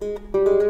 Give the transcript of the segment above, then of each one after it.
Música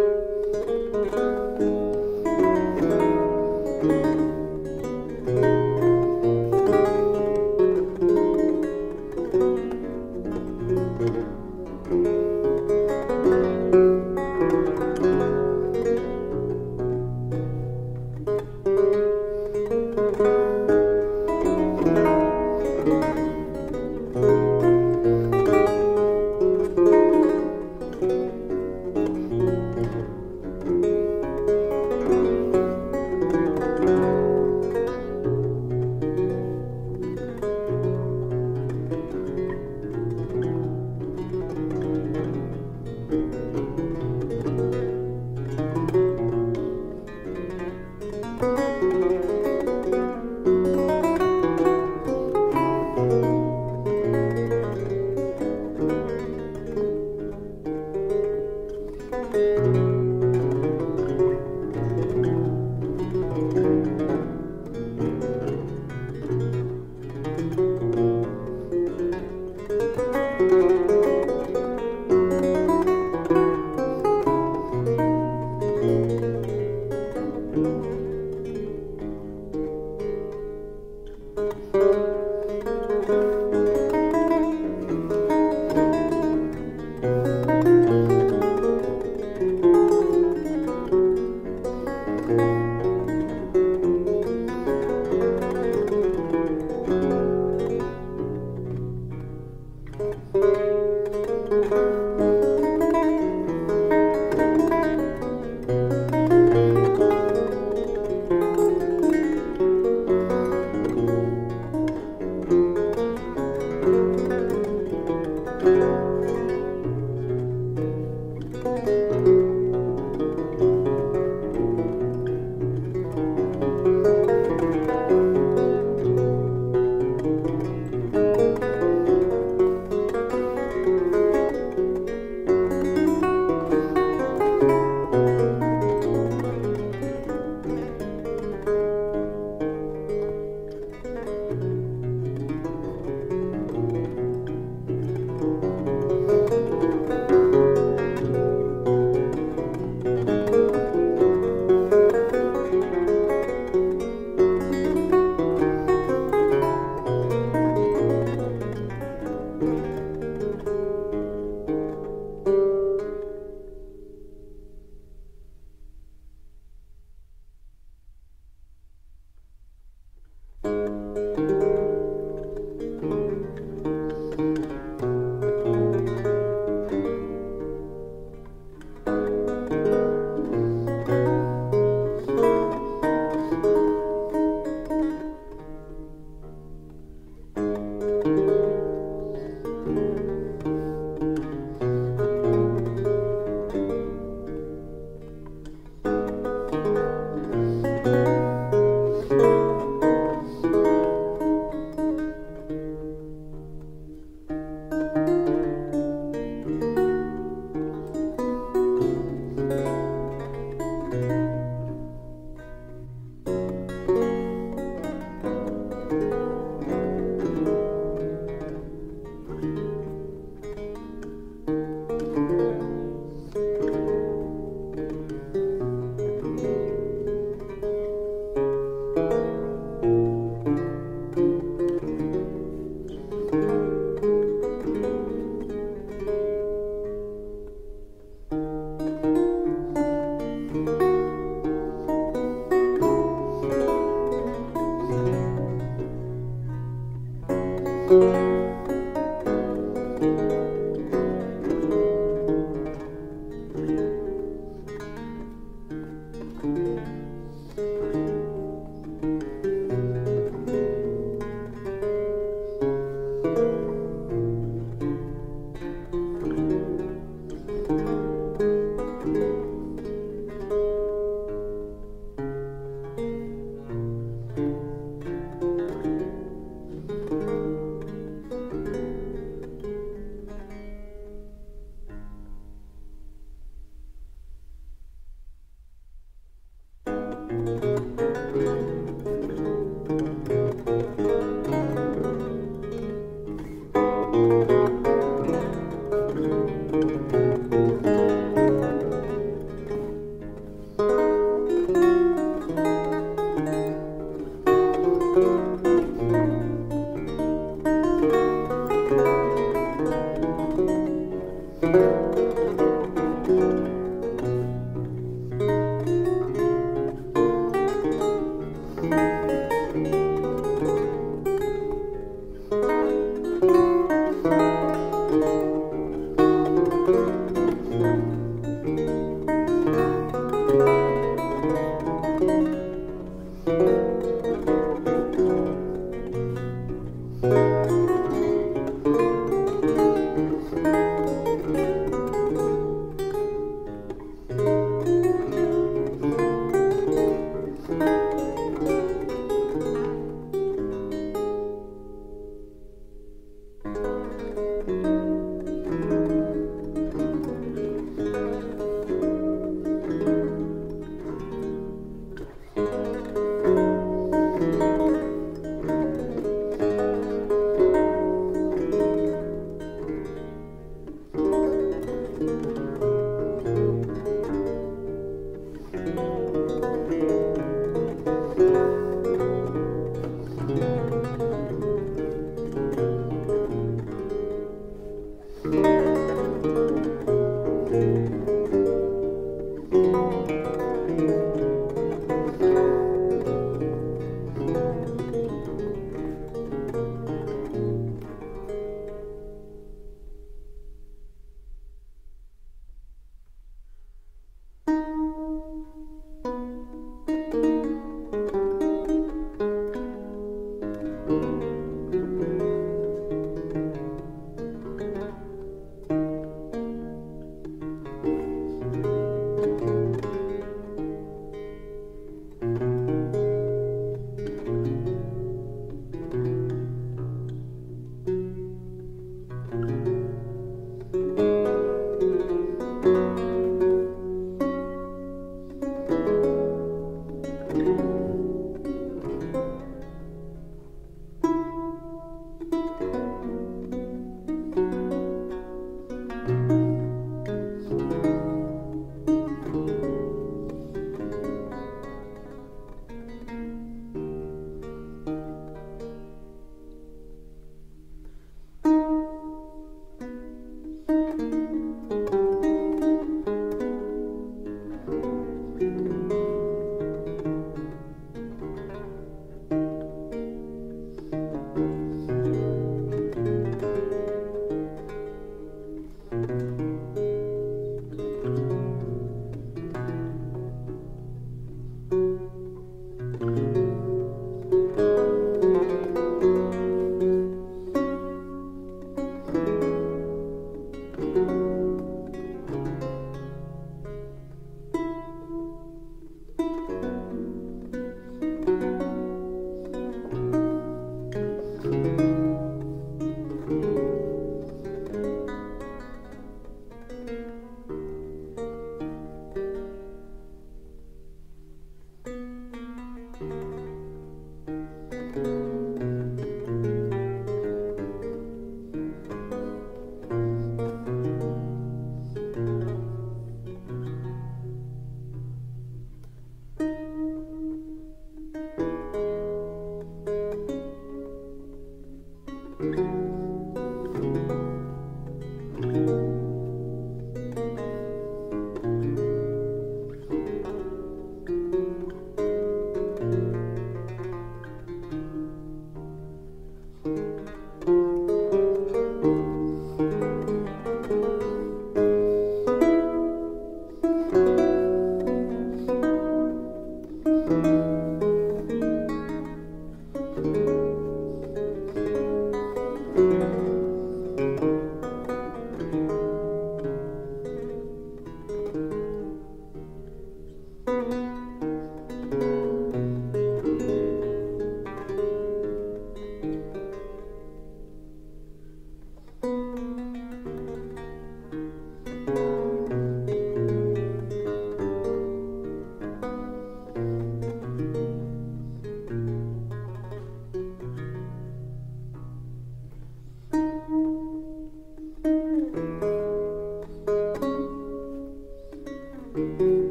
Música